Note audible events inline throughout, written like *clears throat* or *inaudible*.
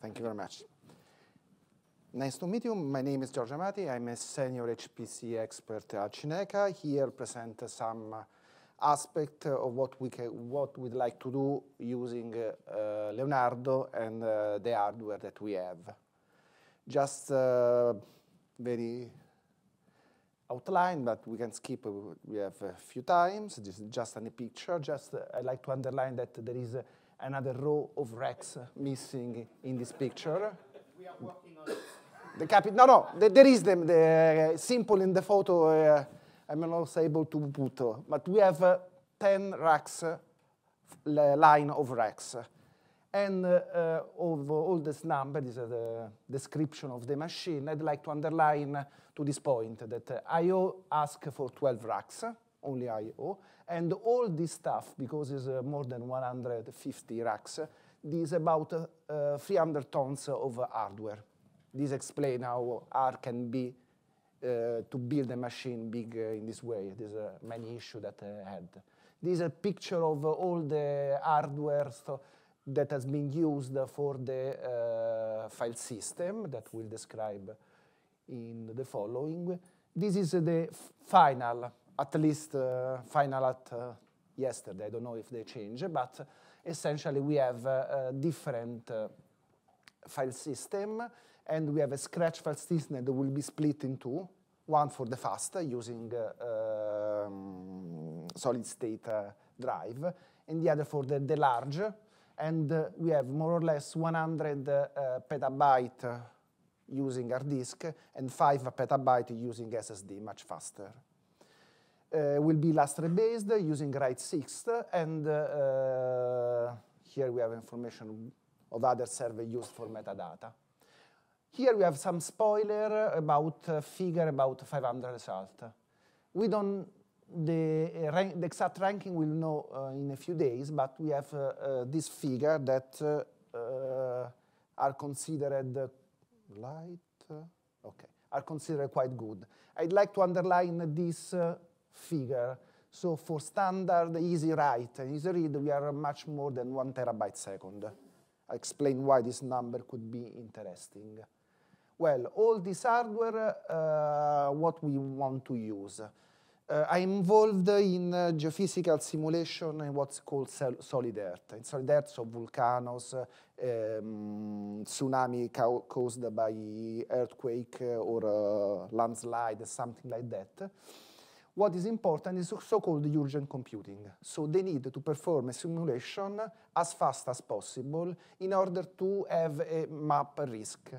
Thank you very much. Nice to meet you. My name is Giorgio Amati. I'm a senior HPC expert at Cineca. Here present some aspect of what we can, what we'd like to do using uh, Leonardo and uh, the hardware that we have. Just uh, very outline, but we can skip. We have a few times. This is just a picture. Just I like to underline that there is another row of racks missing in this picture. We are working on it. The capi no, no, the, there is them, the uh, simple in the photo, uh, I'm not able to put, uh, but we have uh, 10 racks, uh, line of racks. And uh, of all this number, this is the description of the machine, I'd like to underline to this point that I/O ask for 12 racks, only I/O, and all this stuff, because it's more than 150 racks, this is about 300 tons of hardware. This explains how R can be uh, to build a machine big uh, in this way. There's uh, many issues that I had. This is a picture of all the hardware that has been used for the uh, file system that we'll describe in the following. This is the final, at least uh, final at uh, yesterday. I don't know if they change, but essentially we have a different file system and we have a scratch file system that will be split in two, one for the fast using uh, um, solid state uh, drive, and the other for the, the large. And uh, we have more or less 100 uh, petabyte using hard disk and 5 petabyte using SSD, much faster. Uh, will be Lustre based using RAID 6, and uh, here we have information of other server used for metadata. Here we have some spoiler about uh, figure about 500 result. We don't, the, uh, rank, the exact ranking we'll know uh, in a few days, but we have uh, uh, this figure that uh, are considered light, okay, are considered quite good. I'd like to underline this figure. So for standard easy write and easy read, we are much more than one terabyte second. I explain why this number could be interesting. Well, all this hardware, uh, what we want to use. Uh, I'm involved in uh, geophysical simulation in what's called solid earth. In solid earth, so volcanoes, um, tsunami caused by earthquake or uh, landslide, something like that. What is important is so-called urgent computing. So they need to perform a simulation as fast as possible in order to have a map risk.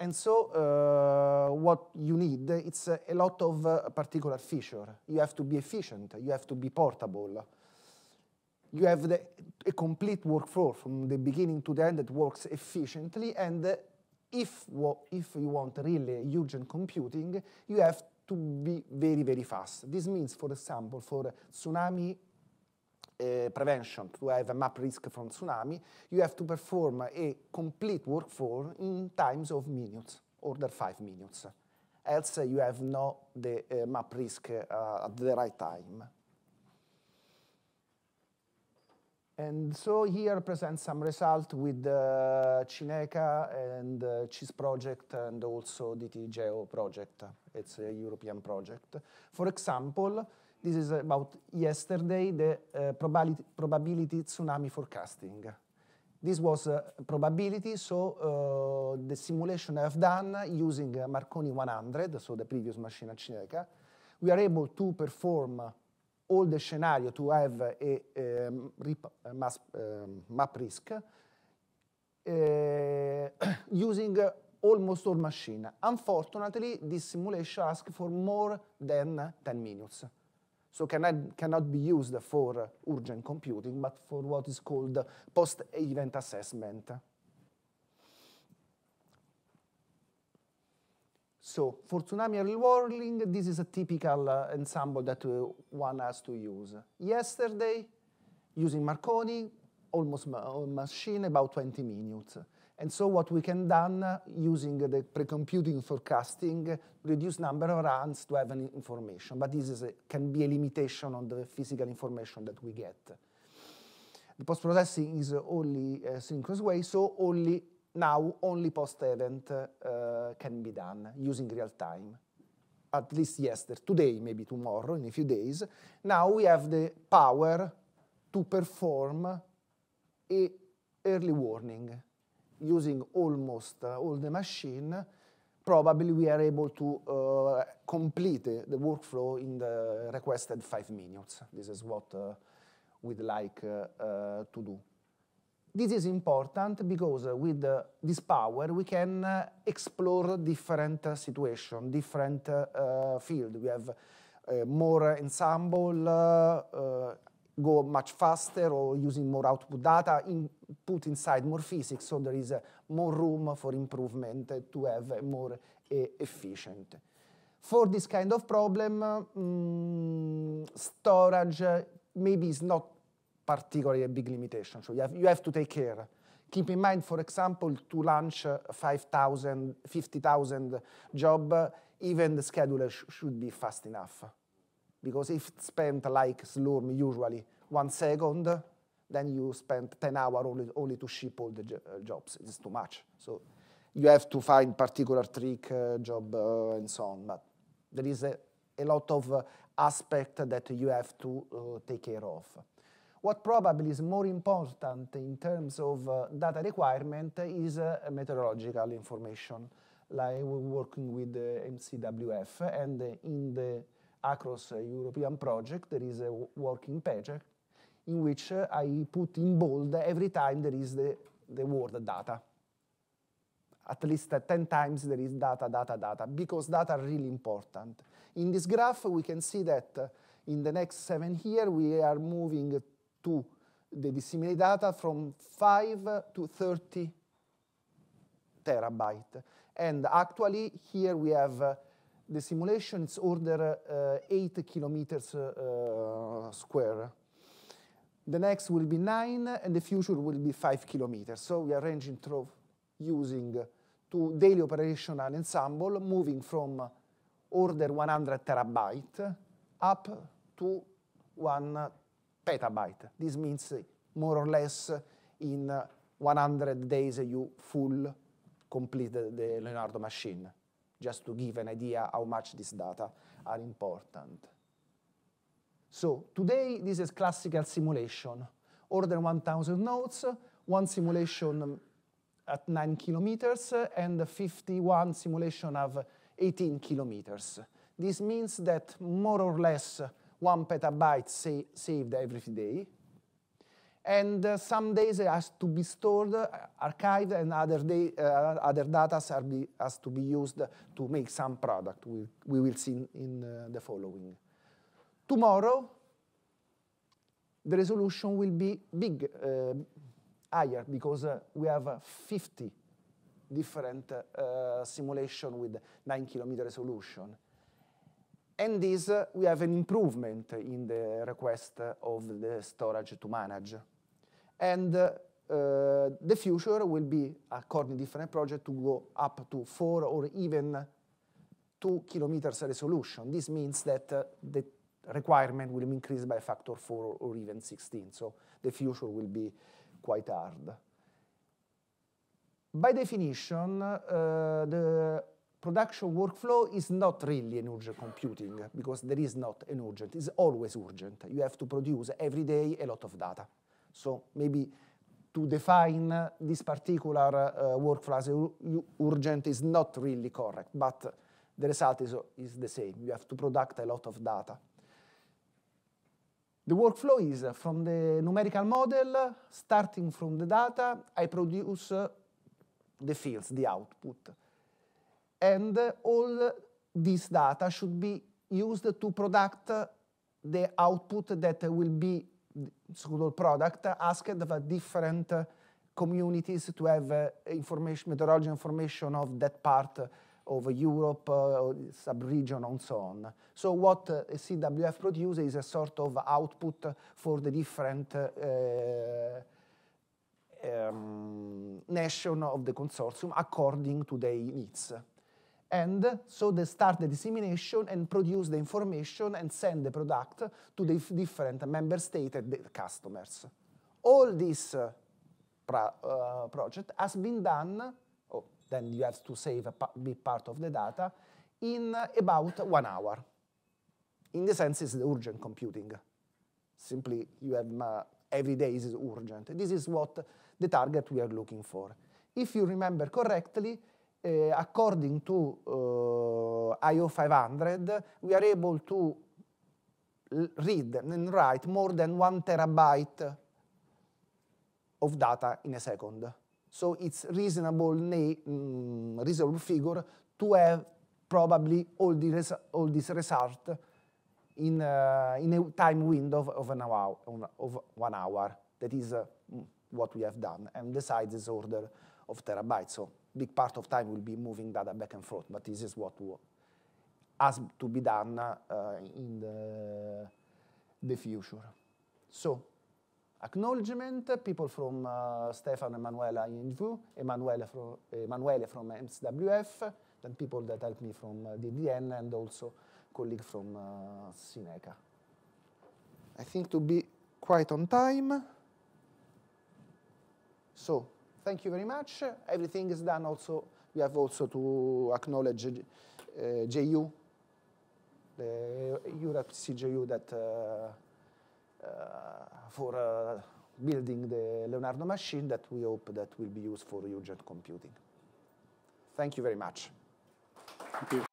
And so uh, what you need, it's a, lot of uh, particular feature. You have to be efficient. You have to be portable. You have the, a complete workflow from the beginning to the end that works efficiently. And uh, if, if you want really urgent computing, you have to be very, very fast. This means, for example, for tsunami uh, prevention, to have a map risk from tsunami, you have to perform a complete workflow in times of minutes, order five minutes. Else you have no the uh, map risk uh, at the right time. And so here present some result with uh, Cineca and uh, ChEESE project and also DTGeo project. It's a European project. For example, this is about yesterday, the uh, probability, probability tsunami forecasting. This was a probability, so uh, the simulation I've done using Marconi 100, so the previous machine at Cineca, we are able to perform all the scenario to have a, um, a mass, um, map risk uh, *clears throat* using uh, almost all machine. Unfortunately, this simulation asks for more than 10 minutes so cannot, cannot be used for urgent computing, but for what is called post-event assessment. So for tsunami early warning, this is a typical uh, ensemble that uh, one has to use. Yesterday, using Marconi, almost ma machine, about 20 minutes. And so what we can done uh, using the pre-computing forecasting, reduce number of runs to have an information. But this a, can be a limitation on the physical information that we get. The post-processing is only a synchronous way, so only now only post-event uh, can be done using real time. At least yesterday, today, maybe tomorrow, in a few days. Now we have the power to perform a early warning using almost uh, all the machine, probably we are able to uh, complete the workflow in the requested five minutes. This is what uh, we'd like uh, uh, to do. This is important because uh, with this power we can explore different situations, different fields. We have more ensemble, go much faster or using more output data, in, put inside more physics, so there is uh, more room for improvement to have more uh, efficient. For this kind of problem, um, storage uh, maybe is not particularly a big limitation, so you have, you have to take care. Keep in mind, for example, to launch 5,000, 50,000 job, even the scheduler sh should be fast enough because if it's spent like Slurm usually one second, then you spend 10 hours only, only to ship all the uh, jobs. It's too much. So you have to find particular trick uh, job uh, and so on. But there is a, a lot of uh, aspect that you have to uh, take care of. What probably is more important in terms of uh, data requirement is meteorological information. Like we're working with MCWF and in the across a European project, there is a working project in which uh, I put in bold every time there is the, the word data. At least uh, 10 times there is data, data, data, because data are really important. In this graph, we can see that uh, in the next seven years, we are moving to the disseminated data from 5 to 30 terabyte. And actually, here we have the simulation, it's order uh, 8 kilometers uh, square. The next will be 9, and the future will be 5 kilometers. So we are ranging through using to daily operational ensemble, moving from order 100 terabyte up to 1 petabyte. This means more or less in 100 days you full complete the Leonardo machine just to give an idea how much this data are important. So today, this is classical simulation. Order 1,000 nodes, one simulation at 9 kilometers, and 51 simulation of 18 kilometers. This means that more or less one petabyte sa saved every day, and uh, some days it has to be stored, uh, archived, and other, day, uh, other data has to be used to make some product. We, we will see in, in uh, the following. Tomorrow, the resolution will be big, uh, higher, because we have 50 different simulation with 9 kilometer resolution. And this, we have an improvement in the request of the storage to manage. And uh, the future will be, according to different projects, to go up to four or even two kilometers resolution. This means that uh, the requirement will increase by a factor four or even 16. So the future will be quite hard. By definition, uh, the production workflow is not really an urgent computing because there is not an urgent. It's always urgent. You have to produce every day a lot of data. So maybe to define this particular uh, workflow as urgent is not really correct, but the result is, is the same. You have to product a lot of data. The workflow is from the numerical model, starting from the data, I produce the fields, the output. And all this data should be used to product the output that will be so-called product asked of different communities to have uh, information, methodology information of that part of Europe, uh, sub-region, and so on. So what uh, CWF produces is a sort of output for the different uh, um, nation of the consortium according to their needs. And so they start the dissemination and produce the information and send the product to the different member states and the customers. All this uh, uh, project has been done, oh, then you have to save a big part of the data, in about one hour. In the sense, it's the urgent computing. Simply, you have uh, every day is urgent. This is what the target we are looking for. If you remember correctly, uh, according to uh, IO 500, we are able to read and write more than one terabyte of data in a second. So it's reasonable, mm, reasonable figure to have probably all, the all this result in, uh, in a time window of, of, an hour, of one hour. That is uh, what we have done. And the size is order of terabytes. So big part of time will be moving data back and forth, but this is what has to be done uh, in the, the future. So acknowledgement, people from uh, Stefan and Manuela INGV, Emanuele from, Emanuele from MSWF, then people that help me from uh, DDN and also colleague from uh, Cineca. I think to be quite on time. So thank you very much. Everything is done also. We have also to acknowledge uh, JU, the EuroHPC JU that uh, uh, for uh, building the Leonardo machine that we hope that will be used for urgent computing. Thank you very much. Thank you.